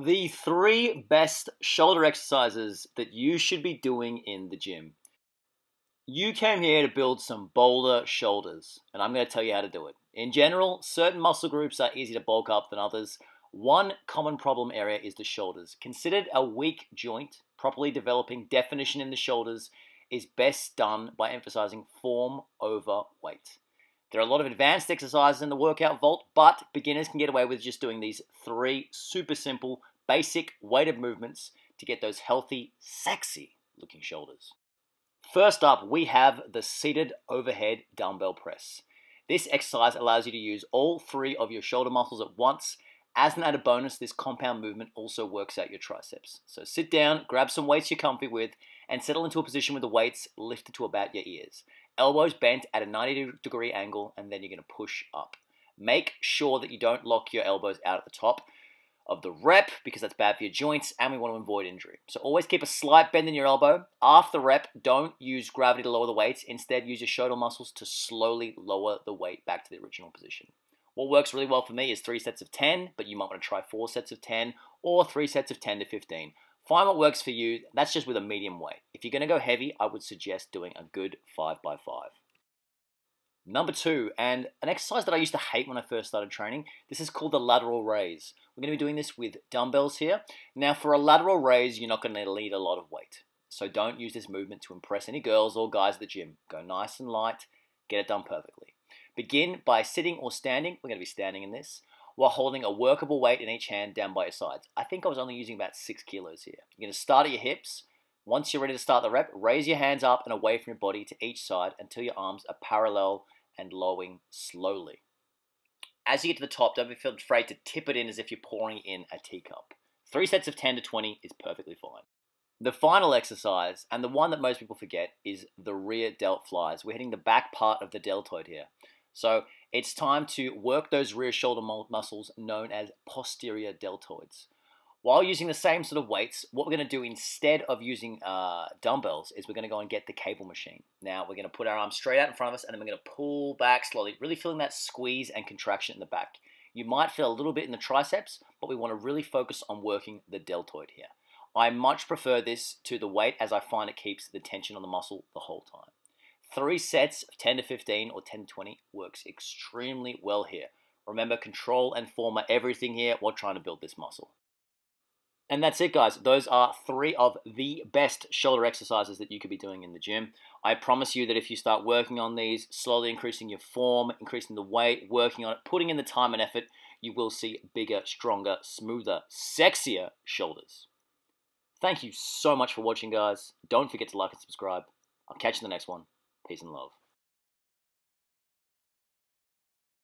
The three best shoulder exercises that you should be doing in the gym. You came here to build some bolder shoulders, and I'm going to tell you how to do it. In general, certain muscle groups are easier to bulk up than others. One common problem area is the shoulders. Considered a weak joint, properly developing definition in the shoulders is best done by emphasizing form over weight. There are a lot of advanced exercises in the workout vault, but beginners can get away with just doing these three super simple, basic weighted movements to get those healthy, sexy looking shoulders. First up, we have the seated overhead dumbbell press. This exercise allows you to use all three of your shoulder muscles at once. As an added bonus, this compound movement also works out your triceps. So sit down, grab some weights you're comfy with, and settle into a position with the weights lifted to about your ears elbows bent at a 90 degree angle, and then you're going to push up. Make sure that you don't lock your elbows out at the top of the rep because that's bad for your joints and we want to avoid injury. So always keep a slight bend in your elbow. After the rep, don't use gravity to lower the weights. Instead, use your shoulder muscles to slowly lower the weight back to the original position. What works really well for me is three sets of 10, but you might want to try four sets of 10 or three sets of 10 to 15. Find what works for you. That's just with a medium weight. If you're going to go heavy, I would suggest doing a good 5x5. Number two, and an exercise that I used to hate when I first started training, this is called the lateral raise. We're going to be doing this with dumbbells here. Now, for a lateral raise, you're not going to need a lot of weight. So don't use this movement to impress any girls or guys at the gym. Go nice and light, get it done perfectly. Begin by sitting or standing. We're going to be standing in this while holding a workable weight in each hand down by your sides. I think I was only using about six kilos here. You're going to start at your hips. Once you're ready to start the rep, raise your hands up and away from your body to each side until your arms are parallel and lowering slowly. As you get to the top, don't be afraid to tip it in as if you're pouring in a teacup. Three sets of 10 to 20 is perfectly fine. The final exercise, and the one that most people forget, is the rear delt flies. We're hitting the back part of the deltoid here. So it's time to work those rear shoulder muscles known as posterior deltoids. While using the same sort of weights, what we're going to do instead of using uh, dumbbells is we're going to go and get the cable machine. Now we're going to put our arms straight out in front of us and then we're going to pull back slowly, really feeling that squeeze and contraction in the back. You might feel a little bit in the triceps, but we want to really focus on working the deltoid here. I much prefer this to the weight as I find it keeps the tension on the muscle the whole time. Three sets of 10 to 15 or 10 to 20 works extremely well here. Remember, control and form are everything here while trying to build this muscle. And that's it, guys. Those are three of the best shoulder exercises that you could be doing in the gym. I promise you that if you start working on these, slowly increasing your form, increasing the weight, working on it, putting in the time and effort, you will see bigger, stronger, smoother, sexier shoulders. Thank you so much for watching, guys. Don't forget to like and subscribe. I'll catch you in the next one. Peace and love.